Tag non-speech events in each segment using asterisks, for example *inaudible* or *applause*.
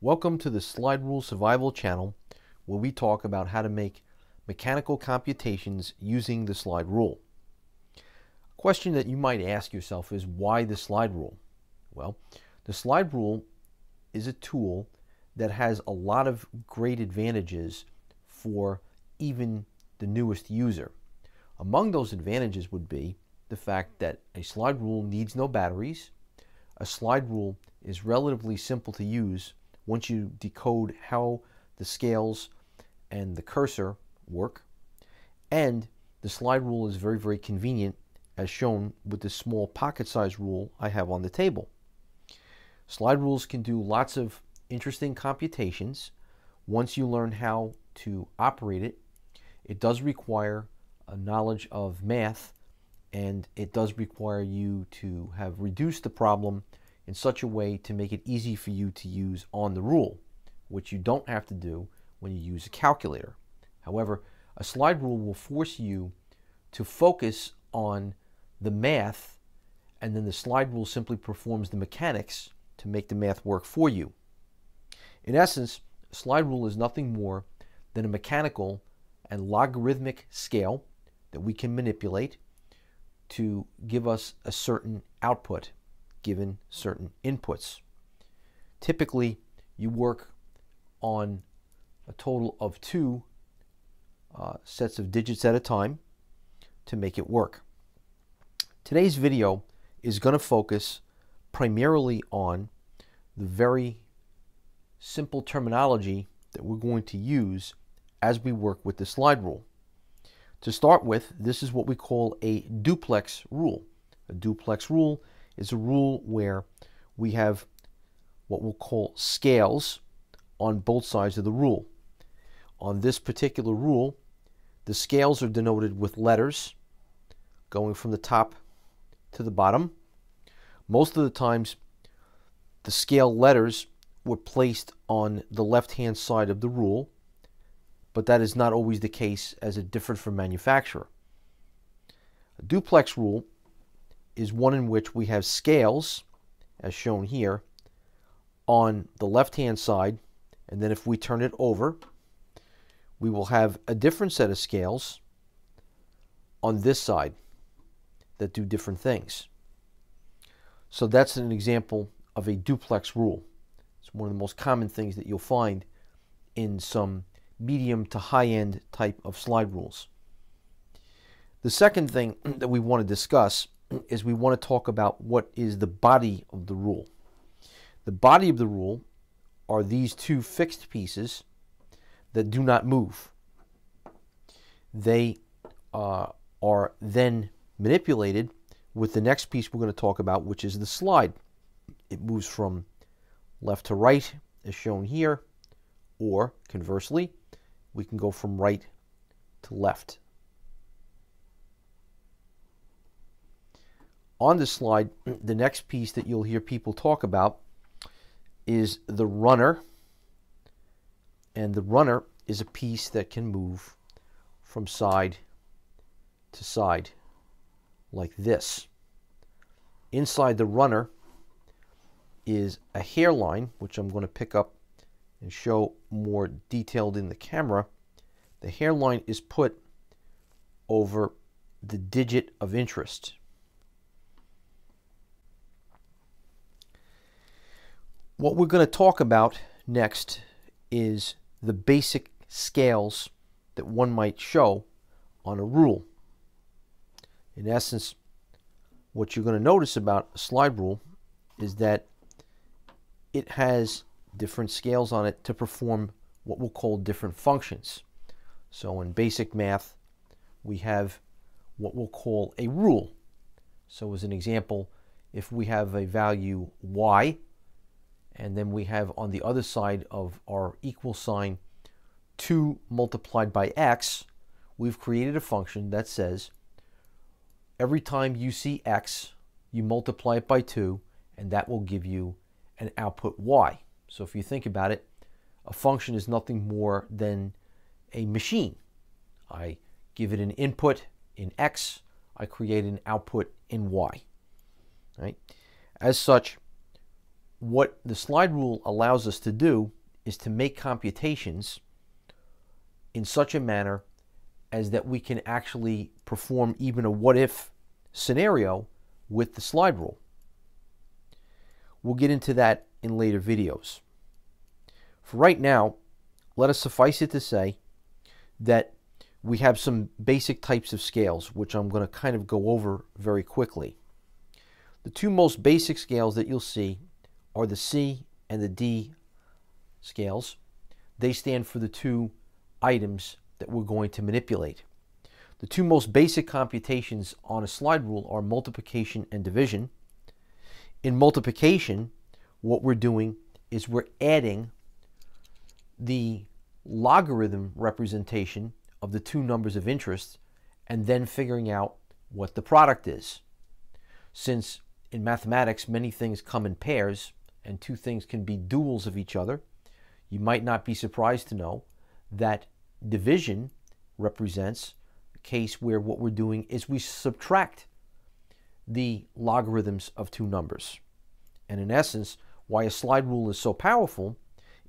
Welcome to the Slide Rule Survival channel where we talk about how to make mechanical computations using the slide rule. A question that you might ask yourself is why the slide rule? Well, the slide rule is a tool that has a lot of great advantages for even the newest user. Among those advantages would be the fact that a slide rule needs no batteries, a slide rule is relatively simple to use once you decode how the scales and the cursor work, and the slide rule is very, very convenient as shown with the small pocket size rule I have on the table. Slide rules can do lots of interesting computations. Once you learn how to operate it, it does require a knowledge of math and it does require you to have reduced the problem in such a way to make it easy for you to use on the rule, which you don't have to do when you use a calculator. However, a slide rule will force you to focus on the math and then the slide rule simply performs the mechanics to make the math work for you. In essence, slide rule is nothing more than a mechanical and logarithmic scale that we can manipulate to give us a certain output given certain inputs. Typically, you work on a total of two uh, sets of digits at a time to make it work. Today's video is going to focus primarily on the very simple terminology that we're going to use as we work with the slide rule. To start with, this is what we call a duplex rule. A duplex rule is a rule where we have what we'll call scales on both sides of the rule. On this particular rule, the scales are denoted with letters going from the top to the bottom. Most of the times, the scale letters were placed on the left-hand side of the rule, but that is not always the case as it differed from manufacturer. A duplex rule is one in which we have scales, as shown here, on the left-hand side, and then if we turn it over, we will have a different set of scales on this side that do different things. So that's an example of a duplex rule. It's one of the most common things that you'll find in some medium to high-end type of slide rules. The second thing *clears throat* that we want to discuss *clears throat* is we want to talk about what is the body of the rule. The body of the rule are these two fixed pieces that do not move. They uh, are then manipulated with the next piece we're going to talk about, which is the slide. It moves from left to right, as shown here, or conversely, we can go from right to left. On this slide, *clears throat* the next piece that you'll hear people talk about is the runner. And the runner is a piece that can move from side to side like this. Inside the runner is a hairline, which I'm going to pick up and show more detailed in the camera. The hairline is put over the digit of interest. What we're going to talk about next is the basic scales that one might show on a rule. In essence, what you're going to notice about a slide rule is that it has different scales on it to perform what we'll call different functions. So in basic math, we have what we'll call a rule. So as an example, if we have a value y, and then we have on the other side of our equal sign 2 multiplied by x, we've created a function that says every time you see x, you multiply it by 2, and that will give you an output y. So if you think about it, a function is nothing more than a machine. I give it an input, in X, I create an output in Y. Right? As such, what the slide rule allows us to do is to make computations in such a manner as that we can actually perform even a what if scenario with the slide rule. We'll get into that in later videos. For right now, let us suffice it to say that we have some basic types of scales, which I'm going to kind of go over very quickly. The two most basic scales that you'll see are the C and the D scales. They stand for the two items that we're going to manipulate. The two most basic computations on a slide rule are multiplication and division. In multiplication, what we're doing is we're adding the logarithm representation of the two numbers of interest and then figuring out what the product is. Since in mathematics many things come in pairs and two things can be duals of each other, you might not be surprised to know that division represents a case where what we're doing is we subtract the logarithms of two numbers. And in essence, why a slide rule is so powerful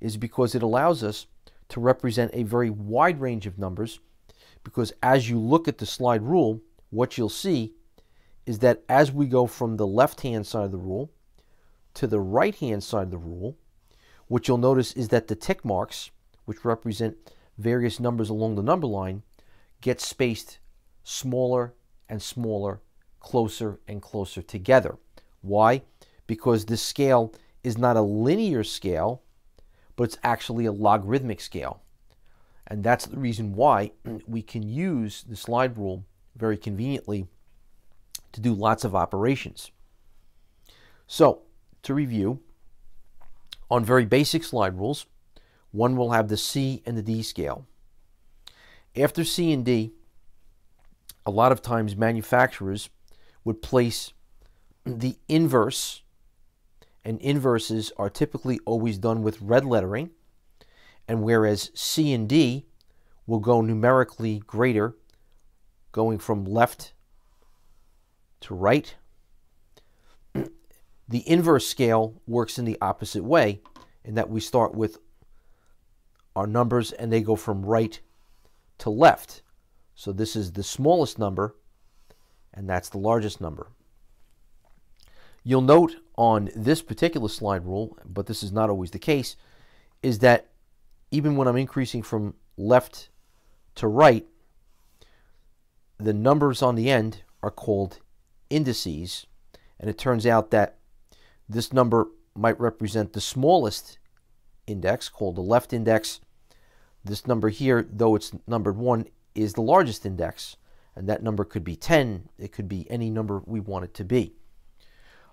is because it allows us to represent a very wide range of numbers because as you look at the slide rule, what you'll see is that as we go from the left-hand side of the rule to the right-hand side of the rule, what you'll notice is that the tick marks, which represent various numbers along the number line, get spaced smaller and smaller, closer and closer together. Why? Because this scale is not a linear scale, but it's actually a logarithmic scale. And that's the reason why we can use the slide rule very conveniently to do lots of operations. So, to review, on very basic slide rules, one will have the C and the D scale. After C and D, a lot of times manufacturers would place the inverse and inverses are typically always done with red lettering, and whereas C and D will go numerically greater, going from left to right, *clears throat* the inverse scale works in the opposite way, in that we start with our numbers and they go from right to left. So this is the smallest number, and that's the largest number. You'll note on this particular slide rule, but this is not always the case, is that even when I'm increasing from left to right, the numbers on the end are called indices. And it turns out that this number might represent the smallest index, called the left index. This number here, though it's numbered 1, is the largest index. And that number could be 10. It could be any number we want it to be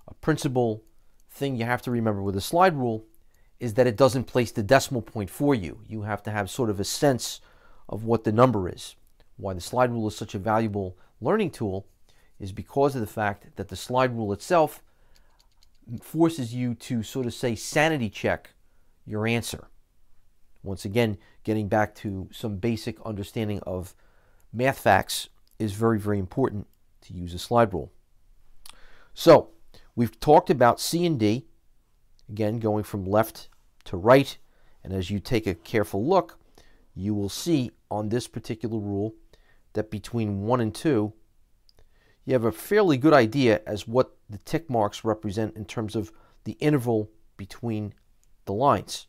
a principal thing you have to remember with a slide rule is that it doesn't place the decimal point for you. You have to have sort of a sense of what the number is. Why the slide rule is such a valuable learning tool is because of the fact that the slide rule itself forces you to sort of say sanity check your answer. Once again, getting back to some basic understanding of math facts is very, very important to use a slide rule. So, We've talked about C and D, again going from left to right, and as you take a careful look, you will see on this particular rule that between 1 and 2, you have a fairly good idea as what the tick marks represent in terms of the interval between the lines.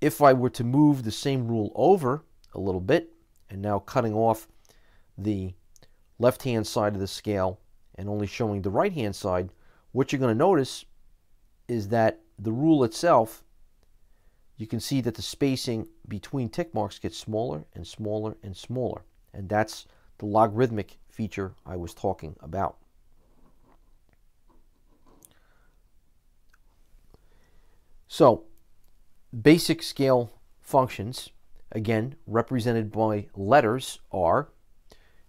If I were to move the same rule over a little bit, and now cutting off the left-hand side of the scale and only showing the right hand side, what you're going to notice is that the rule itself, you can see that the spacing between tick marks gets smaller and smaller and smaller. And that's the logarithmic feature I was talking about. So, basic scale functions, again, represented by letters, are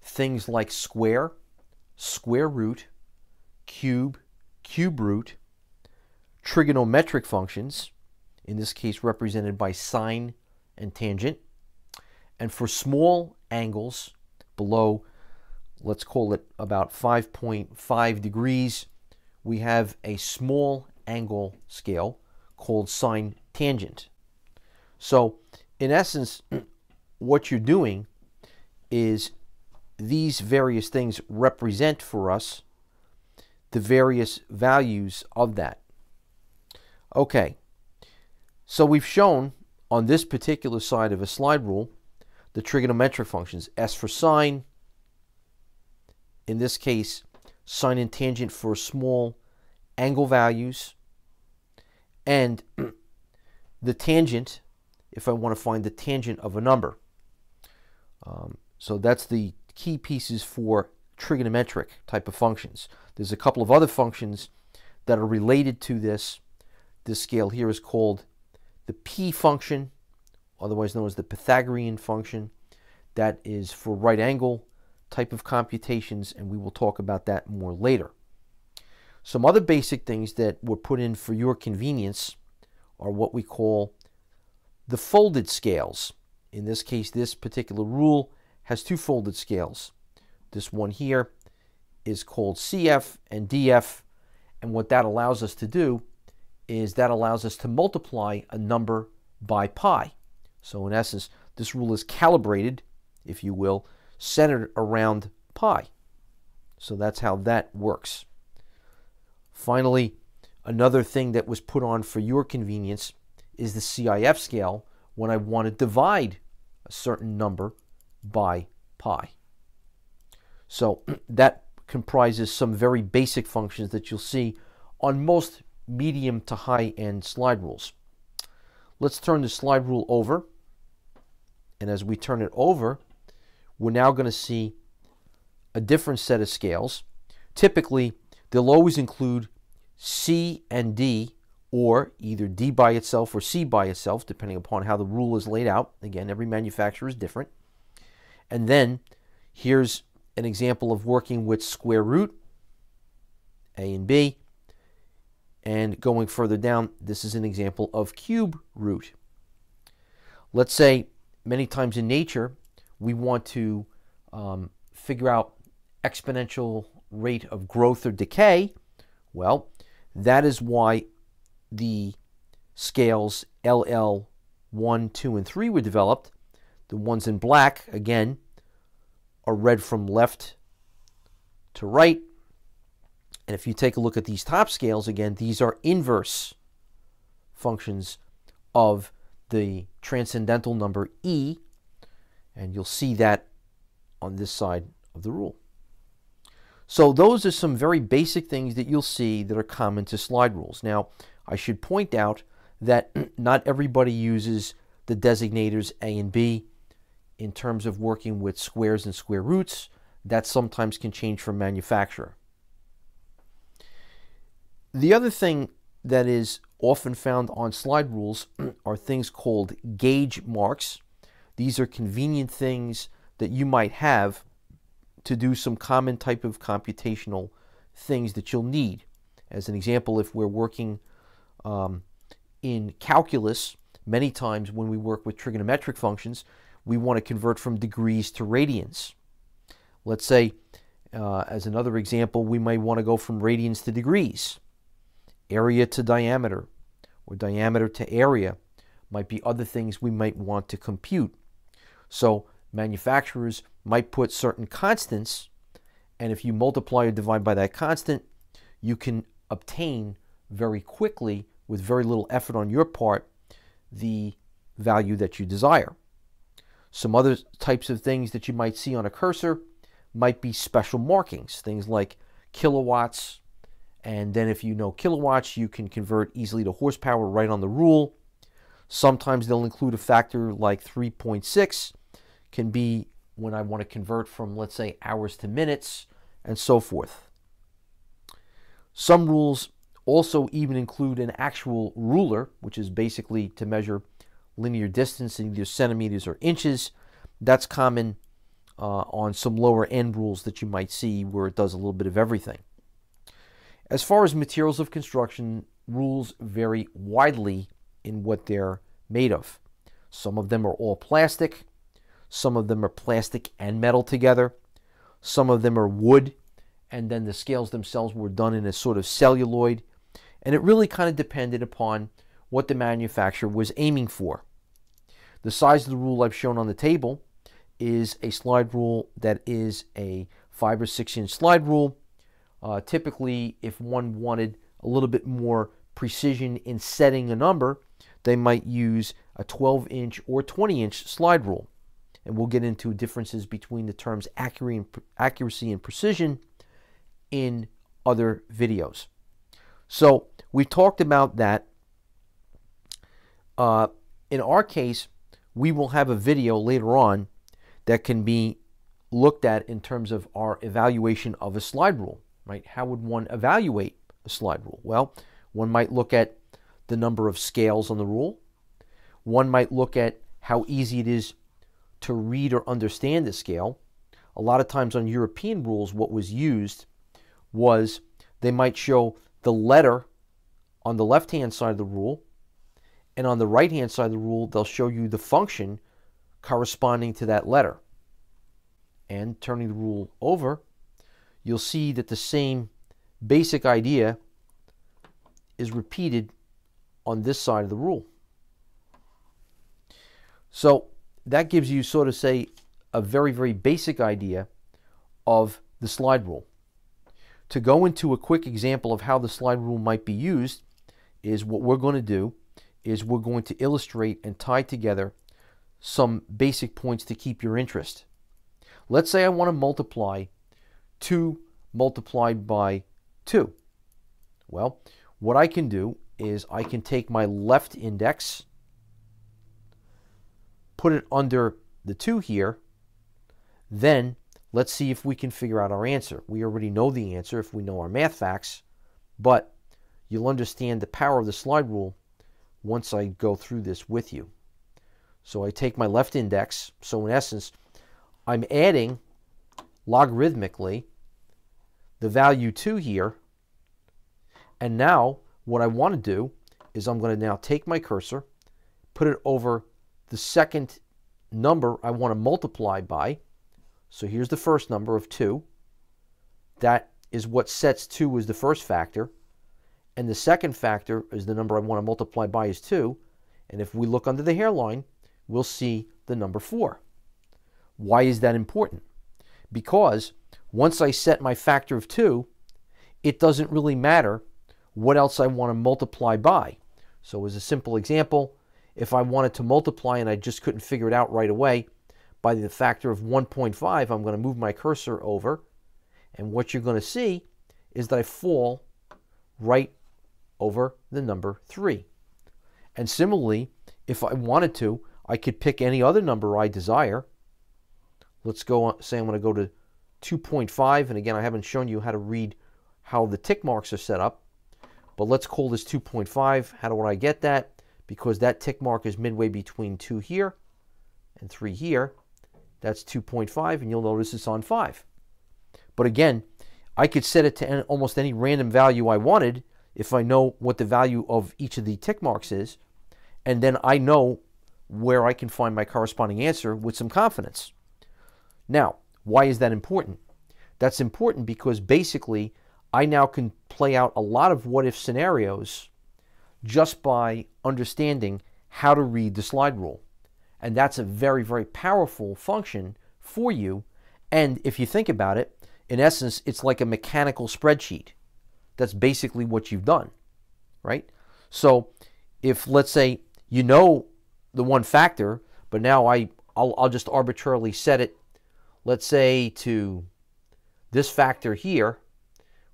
things like square, square root, cube, cube root, trigonometric functions, in this case represented by sine and tangent, and for small angles below let's call it about 5.5 degrees, we have a small angle scale called sine tangent. So in essence, *clears throat* what you're doing is these various things represent for us the various values of that. Okay, so we've shown on this particular side of a slide rule the trigonometric functions. S for sine, in this case, sine and tangent for small angle values, and *clears throat* the tangent if I want to find the tangent of a number. Um, so that's the key pieces for trigonometric type of functions. There's a couple of other functions that are related to this. This scale here is called the p function, otherwise known as the Pythagorean function. That is for right angle type of computations, and we will talk about that more later. Some other basic things that were put in for your convenience are what we call the folded scales. In this case, this particular rule has two folded scales. This one here is called CF and DF, and what that allows us to do is that allows us to multiply a number by pi. So in essence, this rule is calibrated, if you will, centered around pi. So that's how that works. Finally, another thing that was put on for your convenience is the CIF scale when I want to divide a certain number by pi. So *clears throat* that comprises some very basic functions that you'll see on most medium to high end slide rules. Let's turn the slide rule over. And as we turn it over, we're now going to see a different set of scales. Typically, they'll always include C and D or either D by itself or C by itself, depending upon how the rule is laid out. Again, every manufacturer is different. And then here's an example of working with square root, A and B. And going further down, this is an example of cube root. Let's say many times in nature, we want to um, figure out exponential rate of growth or decay. Well, that is why the scales LL 1, 2, and 3 were developed. The ones in black, again, are read from left to right. And if you take a look at these top scales, again, these are inverse functions of the transcendental number E. And you'll see that on this side of the rule. So those are some very basic things that you'll see that are common to slide rules. Now, I should point out that *clears throat* not everybody uses the designators A and B in terms of working with squares and square roots. That sometimes can change from manufacturer. The other thing that is often found on slide rules *clears throat* are things called gauge marks. These are convenient things that you might have to do some common type of computational things that you'll need. As an example, if we're working um, in calculus, many times when we work with trigonometric functions, we want to convert from degrees to radians. Let's say, uh, as another example, we might want to go from radians to degrees. Area to diameter, or diameter to area, might be other things we might want to compute. So manufacturers might put certain constants, and if you multiply or divide by that constant, you can obtain very quickly, with very little effort on your part, the value that you desire. Some other types of things that you might see on a cursor might be special markings, things like kilowatts, and then if you know kilowatts, you can convert easily to horsepower right on the rule. Sometimes they'll include a factor like 3.6, can be when I want to convert from, let's say, hours to minutes, and so forth. Some rules also even include an actual ruler, which is basically to measure linear distance in either centimeters or inches. That's common uh, on some lower end rules that you might see where it does a little bit of everything. As far as materials of construction, rules vary widely in what they're made of. Some of them are all plastic, some of them are plastic and metal together. Some of them are wood, and then the scales themselves were done in a sort of celluloid. And it really kind of depended upon what the manufacturer was aiming for. The size of the rule I've shown on the table is a slide rule that is a 5 or 6 inch slide rule. Uh, typically, if one wanted a little bit more precision in setting a number, they might use a 12 inch or 20 inch slide rule. And we'll get into differences between the terms accuracy and precision in other videos. So we talked about that. Uh, in our case, we will have a video later on that can be looked at in terms of our evaluation of a slide rule, right? How would one evaluate a slide rule? Well, one might look at the number of scales on the rule. One might look at how easy it is to read or understand the scale. A lot of times on European rules, what was used was they might show the letter on the left hand side of the rule, and on the right hand side of the rule, they'll show you the function corresponding to that letter. And turning the rule over, you'll see that the same basic idea is repeated on this side of the rule. So that gives you sort of say a very, very basic idea of the slide rule. To go into a quick example of how the slide rule might be used is what we're going to do is we're going to illustrate and tie together some basic points to keep your interest. Let's say I want to multiply 2 multiplied by 2. Well, what I can do is I can take my left index, put it under the 2 here, then let's see if we can figure out our answer. We already know the answer if we know our math facts, but you'll understand the power of the slide rule once I go through this with you. So I take my left index, so in essence, I'm adding logarithmically the value 2 here, and now what I want to do is I'm going to now take my cursor, put it over the second number I want to multiply by. So here's the first number of 2. That is what sets 2 as the first factor. And the second factor is the number I want to multiply by is 2. And if we look under the hairline, we'll see the number 4. Why is that important? Because once I set my factor of 2, it doesn't really matter what else I want to multiply by. So as a simple example, if I wanted to multiply and I just couldn't figure it out right away, by the factor of 1.5, I'm going to move my cursor over. And what you're going to see is that I fall right over the number 3. And similarly, if I wanted to, I could pick any other number I desire. Let's go on, say I'm going to go to 2.5. And again, I haven't shown you how to read how the tick marks are set up. But let's call this 2.5. How do I get that? Because that tick mark is midway between 2 here and 3 here. That's 2.5, and you'll notice it's on 5. But again, I could set it to almost any random value I wanted if I know what the value of each of the tick marks is. And then I know where I can find my corresponding answer with some confidence. Now, why is that important? That's important because basically I now can play out a lot of what if scenarios just by understanding how to read the slide rule. And that's a very, very powerful function for you. And if you think about it, in essence, it's like a mechanical spreadsheet. That's basically what you've done, right? So if, let's say, you know the one factor, but now I, I'll, I'll just arbitrarily set it, let's say, to this factor here,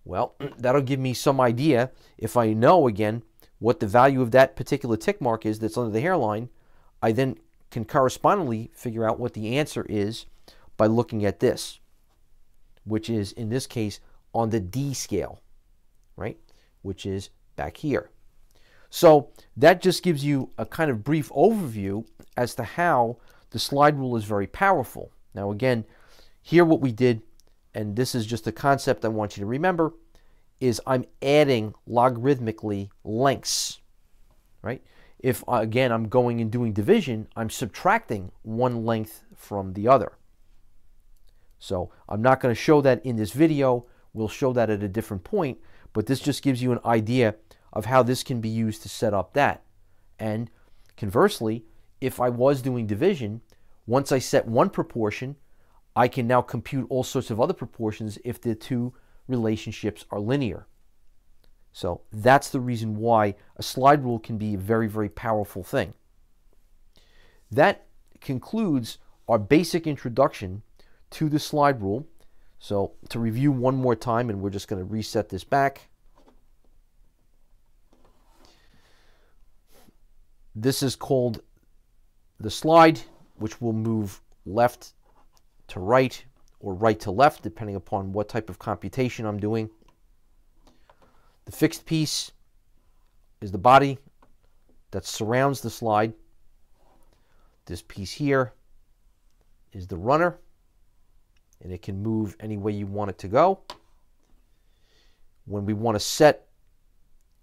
well, *clears throat* that'll give me some idea if I know again what the value of that particular tick mark is that's under the hairline. I then can correspondingly figure out what the answer is by looking at this, which is in this case on the D scale, right? Which is back here. So that just gives you a kind of brief overview as to how the slide rule is very powerful. Now again, here what we did and this is just a concept I want you to remember, is I'm adding logarithmically lengths, right? If, uh, again, I'm going and doing division, I'm subtracting one length from the other. So I'm not going to show that in this video. We'll show that at a different point, but this just gives you an idea of how this can be used to set up that. And conversely, if I was doing division, once I set one proportion, I can now compute all sorts of other proportions if the two relationships are linear. So that's the reason why a slide rule can be a very, very powerful thing. That concludes our basic introduction to the slide rule. So to review one more time, and we're just going to reset this back. This is called the slide, which will move left to right or right to left, depending upon what type of computation I'm doing. The fixed piece is the body that surrounds the slide. This piece here is the runner, and it can move any way you want it to go. When we want to set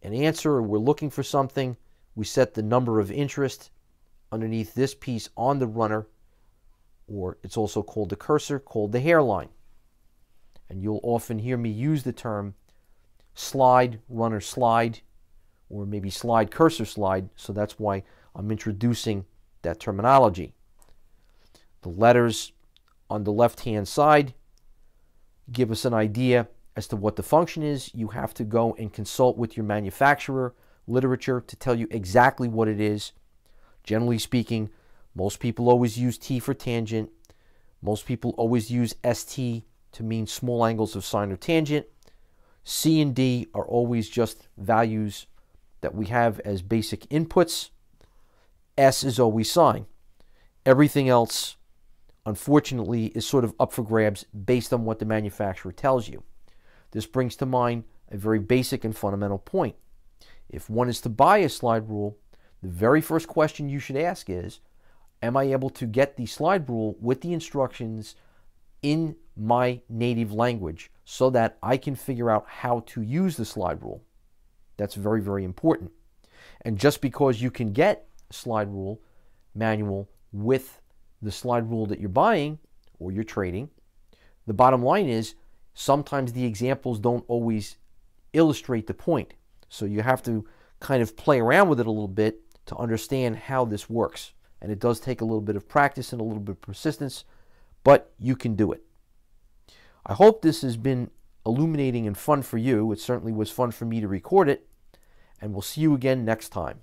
an answer or we're looking for something, we set the number of interest underneath this piece on the runner, or it's also called the cursor, called the hairline. And you'll often hear me use the term slide, runner slide, or maybe slide cursor slide, so that's why I'm introducing that terminology. The letters on the left hand side give us an idea as to what the function is. You have to go and consult with your manufacturer literature to tell you exactly what it is. Generally speaking, most people always use T for tangent. Most people always use ST to mean small angles of sine or tangent. C and D are always just values that we have as basic inputs. S is always sine. Everything else, unfortunately, is sort of up for grabs based on what the manufacturer tells you. This brings to mind a very basic and fundamental point. If one is to buy a slide rule, the very first question you should ask is, am I able to get the slide rule with the instructions in my native language so that I can figure out how to use the slide rule? That's very, very important. And just because you can get slide rule manual with the slide rule that you're buying or you're trading, the bottom line is sometimes the examples don't always illustrate the point. So you have to kind of play around with it a little bit to understand how this works. And it does take a little bit of practice and a little bit of persistence, but you can do it. I hope this has been illuminating and fun for you. It certainly was fun for me to record it. And we'll see you again next time.